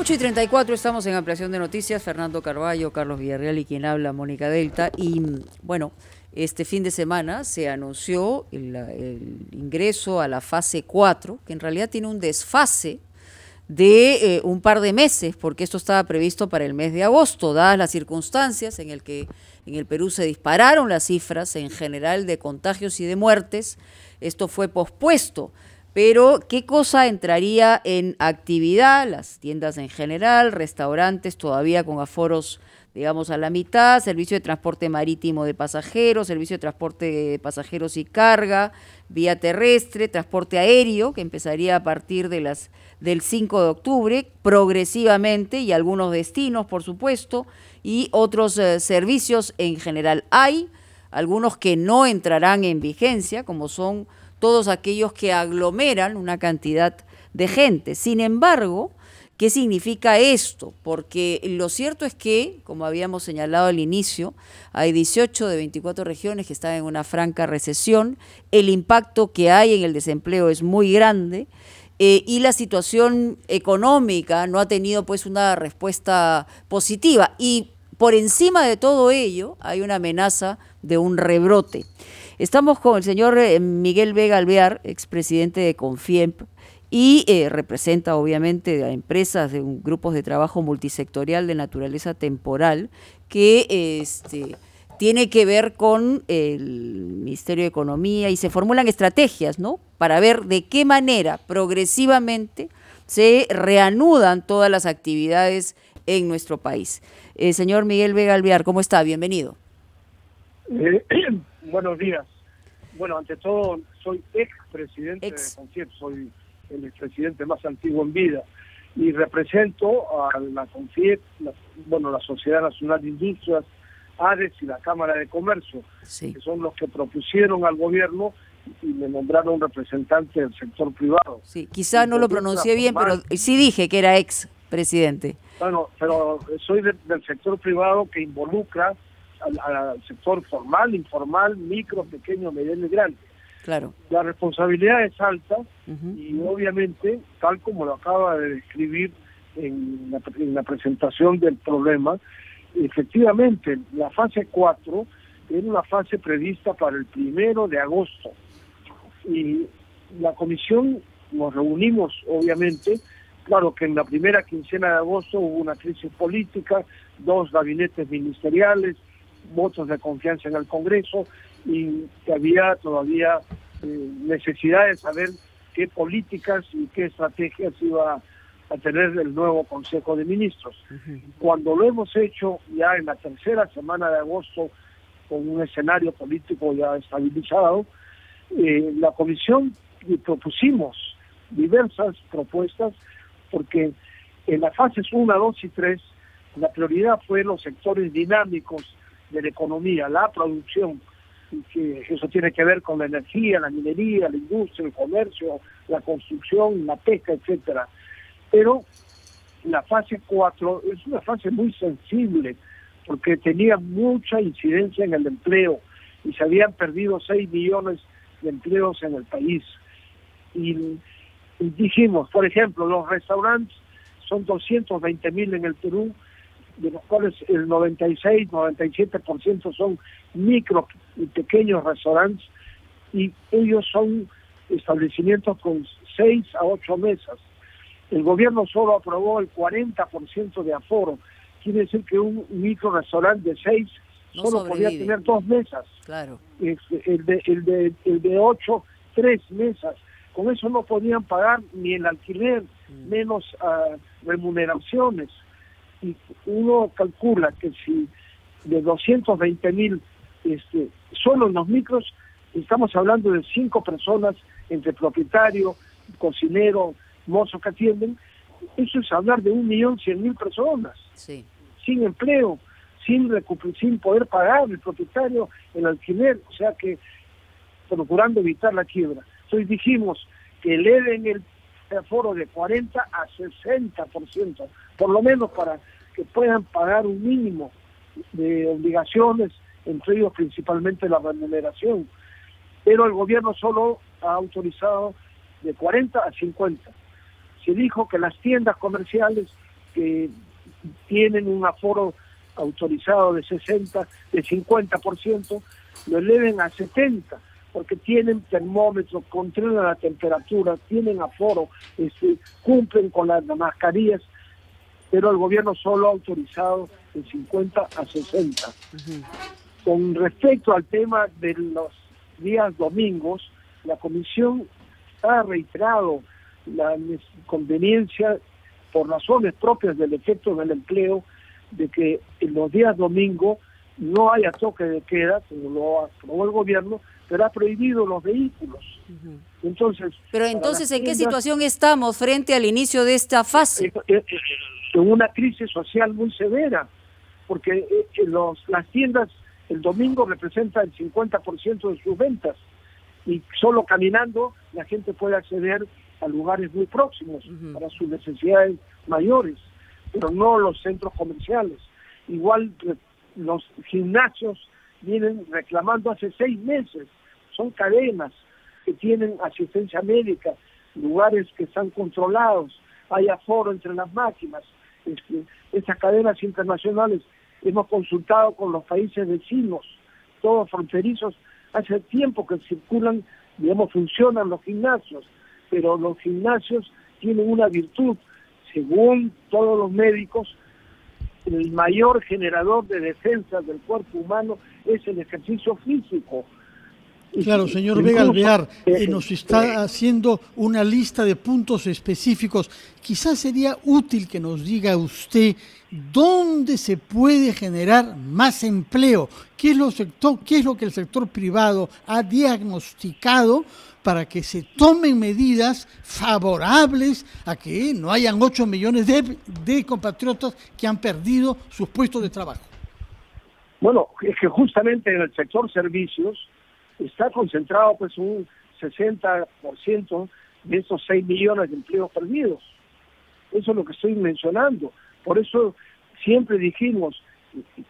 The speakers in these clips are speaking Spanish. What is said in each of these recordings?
8 y 34 estamos en ampliación de noticias. Fernando Carballo, Carlos Villarreal y quien habla, Mónica Delta. Y bueno, este fin de semana se anunció el, ingreso a la fase 4, que en realidad tiene un desfase de eh, un par de meses, porque esto estaba previsto para el mes de agosto, dadas las circunstancias en el que en el Perú se dispararon las cifras en general de contagios y de muertes, esto fue pospuesto. Pero, ¿qué cosa entraría en actividad? Las tiendas en general, restaurantes todavía con aforos digamos, a la mitad, servicio de transporte marítimo de pasajeros, servicio de transporte de pasajeros y carga, vía terrestre, transporte aéreo, que empezaría a partir de las, del 5 de octubre, progresivamente, y algunos destinos, por supuesto, y otros eh, servicios en general. Hay algunos que no entrarán en vigencia, como son todos aquellos que aglomeran una cantidad de gente. Sin embargo, ¿Qué significa esto? Porque lo cierto es que, como habíamos señalado al inicio, hay 18 de 24 regiones que están en una franca recesión, el impacto que hay en el desempleo es muy grande eh, y la situación económica no ha tenido pues una respuesta positiva y por encima de todo ello hay una amenaza de un rebrote. Estamos con el señor eh, Miguel Vega Alvear, expresidente de Confiemp, y eh, representa obviamente a empresas de grupos de trabajo multisectorial de naturaleza temporal que este, tiene que ver con el Ministerio de Economía y se formulan estrategias, ¿no? Para ver de qué manera progresivamente se reanudan todas las actividades en nuestro país. Eh, señor Miguel Vega Alvear, ¿cómo está? Bienvenido. Buenos días. Bueno, ante todo, soy ex presidente ex. de soy el expresidente más antiguo en vida, y represento a la CONFIEP, bueno, la Sociedad Nacional de Industrias, ADES y la Cámara de Comercio, que son los que propusieron al gobierno y me nombraron representante del sector privado. Sí, quizá no lo pronuncié bien, pero sí dije que era ex presidente. Bueno, pero soy del sector privado que involucra al, sector formal, informal, micro, pequeño, mediano y grande. Claro. La responsabilidad es alta y obviamente, tal como lo acaba de describir en la, presentación del problema, efectivamente la fase 4 era una fase prevista para el primero de agosto y la comisión nos reunimos obviamente claro que en la primera quincena de agosto hubo una crisis política dos gabinetes ministeriales votos de confianza en el Congreso y que había todavía eh, necesidad de saber qué políticas y qué estrategias iba a tener el nuevo Consejo de Ministros. Cuando lo hemos hecho ya en la tercera semana de agosto, con un escenario político ya estabilizado, eh, la comisión propusimos diversas propuestas porque en las fases 1, 2 y 3 la prioridad fue los sectores dinámicos de la economía, la producción, que eso tiene que ver con la energía, la minería, la industria, el comercio, la construcción, la pesca, etcétera. Pero la fase 4 es una fase muy sensible porque tenía mucha incidencia en el empleo y se habían perdido 6 millones de empleos en el país. Y, y dijimos, por ejemplo, los restaurantes son 220 mil en el Perú, de los cuales el 96, 97% son micro y pequeños restaurantes y ellos son establecimientos con 6 a 8 mesas. El gobierno solo aprobó el 40% de aforo. Quiere decir que un micro restaurante de 6 solo podía tener dos mesas. Claro. El de, el de, el de 8, tres mesas. Con eso no podían pagar ni el alquiler, mm. menos uh, remuneraciones y uno calcula que si de 220 mil, este, solo en los micros, estamos hablando de cinco personas entre propietario, cocinero, mozo que atienden, eso es hablar de un millón cien mil personas, sin empleo, sin, sin poder pagar el propietario el alquiler, o sea que procurando evitar la quiebra. Entonces dijimos que eleven el aforo de 40 a 60%, por lo menos para que puedan pagar un mínimo de obligaciones, entre ellos principalmente la remuneración. Pero el gobierno solo ha autorizado de 40 a 50. Se dijo que las tiendas comerciales que tienen un aforo autorizado de 60, de 50%, lo eleven a 70, porque tienen termómetros, controlan la temperatura, tienen aforo, este, cumplen con las mascarillas, pero el gobierno solo ha autorizado de 50 a 60. Con respecto al tema de los días domingos, la comisión ha reiterado la conveniencia por razones propias del efecto del empleo de que en los días domingos no haya toque de queda, como lo aprobó el gobierno, pero ha prohibido los vehículos. Entonces, pero entonces, ¿en qué situación estamos frente al inicio de esta fase? Eh, eh, eh, en una crisis social muy severa, porque los, las tiendas el domingo representan el 50% de sus ventas y solo caminando la gente puede acceder a lugares muy próximos para sus necesidades mayores, pero no los centros comerciales. Igual los gimnasios vienen reclamando hace seis meses, son cadenas que tienen asistencia médica, lugares que están controlados, hay aforo entre las máquinas. Este, esas cadenas internacionales hemos consultado con los países vecinos, todos fronterizos, hace tiempo que circulan, digamos, funcionan los gimnasios, pero los gimnasios tienen una virtud, según todos los médicos, el mayor generador de defensa del cuerpo humano es el ejercicio físico. Claro, señor Vega Alvear, eh, nos está haciendo una lista de puntos específicos. Quizás sería útil que nos diga usted dónde se puede generar más empleo, qué es lo, sector, qué es lo que el sector privado ha diagnosticado para que se tomen medidas favorables a que no hayan 8 millones de, de compatriotas que han perdido sus puestos de trabajo. Bueno, es que justamente en el sector servicios está concentrado pues un 60% de esos 6 millones de empleos perdidos. Eso es lo que estoy mencionando. Por eso siempre dijimos,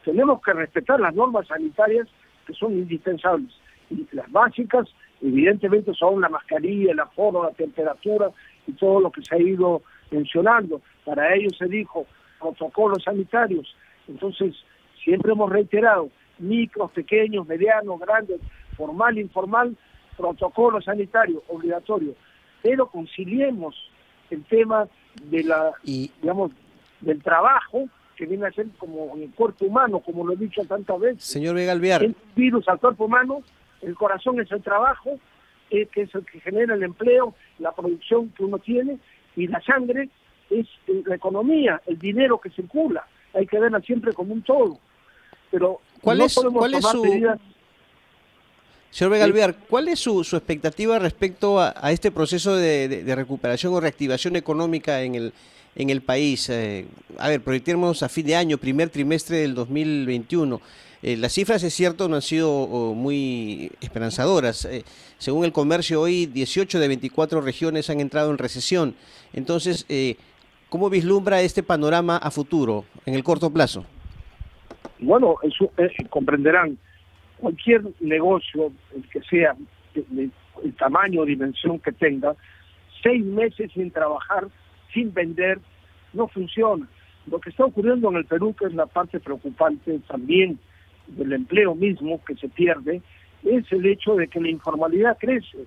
tenemos que respetar las normas sanitarias que son indispensables. Y las básicas, evidentemente, son la mascarilla, el aforo, la temperatura y todo lo que se ha ido mencionando. Para ello se dijo protocolos sanitarios. Entonces, siempre hemos reiterado, micros, pequeños, medianos, grandes, formal, informal, protocolo sanitario obligatorio, pero conciliemos el tema de la, digamos, del trabajo que viene a ser como el cuerpo humano, como lo he dicho tantas veces. Señor Vega Alvear. El virus al cuerpo humano, el corazón es el trabajo, eh, que es el que genera el empleo, la producción que uno tiene, y la sangre es la economía, el dinero que circula. Hay que verla siempre como un todo. Pero ¿Cuál es, ¿cuál es su... Señor Vega ¿cuál es su, expectativa respecto a, este proceso de, recuperación o reactivación económica en el, en el país? Eh, a ver, proyectemos a fin de año, primer trimestre del 2021. Eh, las cifras, es cierto, no han sido oh, muy esperanzadoras. Eh, según el comercio, hoy 18 de 24 regiones han entrado en recesión. Entonces, ¿cómo vislumbra este panorama a futuro, en el corto plazo? Bueno, eso, comprenderán cualquier negocio, el que sea, el tamaño o dimensión que tenga, seis meses sin trabajar, sin vender, no funciona. Lo que está ocurriendo en el Perú, que es la parte preocupante también del empleo mismo que se pierde, es el hecho de que la informalidad crece.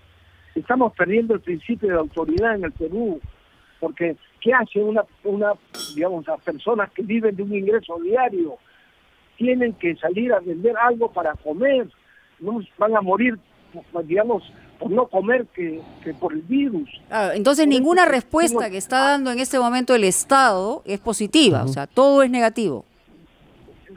Estamos perdiendo el principio de autoridad en el Perú, porque ¿qué hace una, una digamos, las personas que viven de un ingreso diario? Tienen que salir a vender algo para comer, no van a morir, digamos, por no comer que, por el virus. Ah, entonces ninguna respuesta que está dando en este momento el Estado es positiva, o sea, todo es negativo.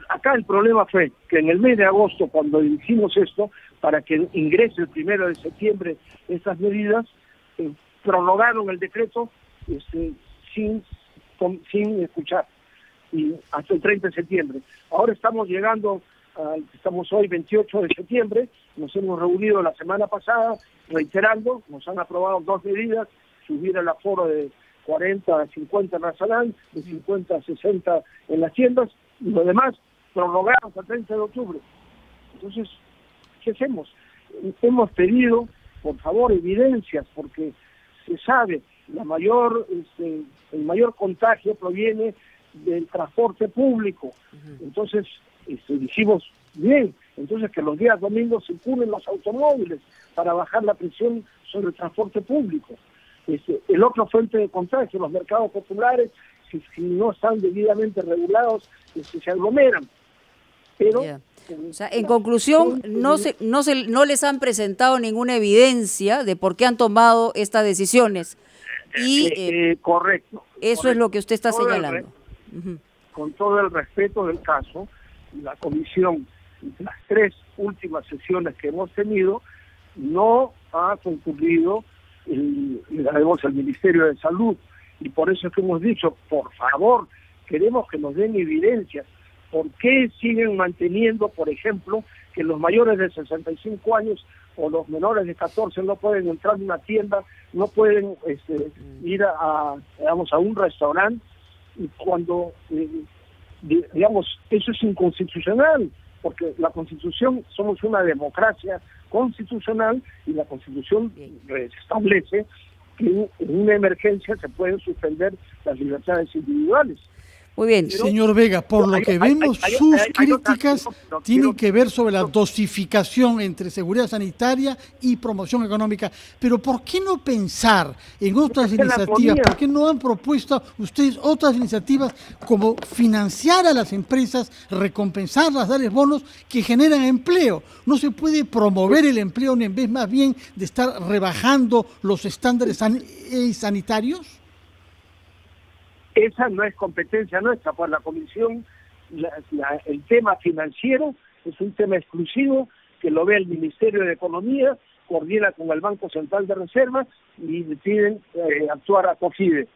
Acá el problema fue que en el mes de agosto, cuando hicimos esto, para que ingrese el primero de septiembre estas medidas, eh, prorrogaron el decreto este, sin, sin escuchar y hasta el 30 de septiembre. Ahora estamos llegando, estamos hoy 28 de septiembre, nos hemos reunido la semana pasada reiterando, nos han aprobado dos medidas, subir el aforo de 40 a 50 en Razalán, de 50 a 60 en las tiendas, y lo demás prorrogar hasta el 30 de octubre. Entonces, ¿qué hacemos? Hemos pedido, por favor, evidencias, porque se sabe, la mayor, este, el mayor contagio proviene del transporte público. Entonces, este, dijimos, bien, entonces que los días domingos circulen los automóviles para bajar la presión sobre el transporte público. Este, el otro fuente de contagio, los mercados populares, si, no están debidamente regulados, este, se aglomeran. Pero en conclusión, no, se, no, se, no les han presentado ninguna evidencia de por qué han tomado estas decisiones. Y, eh, eh, eh, correcto. Eso es lo que usted está señalando. Con todo el respeto del caso, la comisión, las tres últimas sesiones que hemos tenido, no ha concurrido el, el Ministerio de Salud. Y por eso es que hemos dicho, por favor, queremos que nos den evidencias ¿Por qué siguen manteniendo, por ejemplo, que los mayores de 65 años o los menores de 14 no pueden entrar en una tienda, no pueden este, mm. ir a, digamos, a un restaurante cuando, eh, digamos, eso es inconstitucional, porque la Constitución, somos una democracia constitucional y la Constitución establece que en una emergencia se pueden suspender las libertades individuales. Muy bien. Señor Vega, por lo que vemos, sus críticas tienen que ver sobre la dosificación entre seguridad sanitaria y promoción económica. Pero ¿por qué no pensar en otras iniciativas? ¿Por qué no han propuesto ustedes otras iniciativas como financiar a las empresas, recompensarlas, darles bonos que generan empleo? ¿No se puede promover el empleo en vez más bien de estar rebajando los estándares eh, sanitarios? Esa no es competencia nuestra, por la Comisión, el tema financiero es un tema exclusivo que lo ve el Ministerio de Economía, coordina con el Banco Central de Reserva y deciden eh, actuar a COFIDE.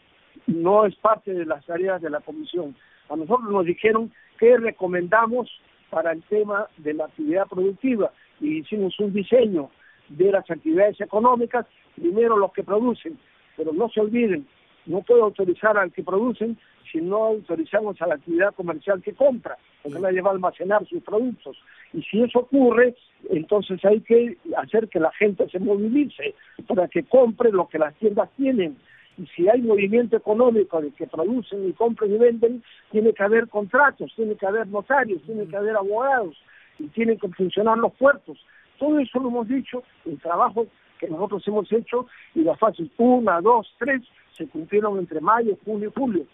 No es parte de las tareas de la Comisión. A nosotros nos dijeron que recomendamos para el tema de la actividad productiva y hicimos un diseño de las actividades económicas, primero los que producen, pero no se olviden, no puedo autorizar al que producen si no autorizamos a la actividad comercial que compra, porque nadie va a almacenar sus productos. Y si eso ocurre, entonces hay que hacer que la gente se movilice para que compre lo que las tiendas tienen. Y si hay movimiento económico de que producen y compren y venden, tiene que haber contratos, tiene que haber notarios, tiene que haber abogados y tienen que funcionar los puertos. Todo eso lo hemos dicho, el trabajo que nosotros hemos hecho y las fases 1, 2, 3 se cumplieron entre mayo, junio y julio.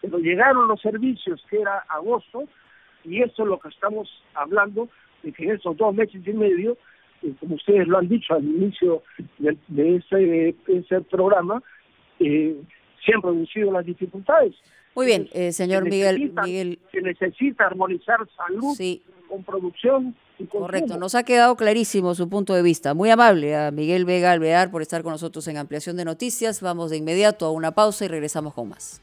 Pero llegaron los servicios, que era agosto, y eso es lo que estamos hablando, de que en esos dos meses y medio, eh, como ustedes lo han dicho al inicio de, ese, ese programa, eh, se han producido las dificultades. Muy bien, eh, señor Miguel, Miguel. Se necesita armonizar salud con producción Correcto, nos ha quedado clarísimo su punto de vista. Muy amable a Miguel Vega Alvear por estar con nosotros en Ampliación de Noticias. Vamos de inmediato a una pausa y regresamos con más.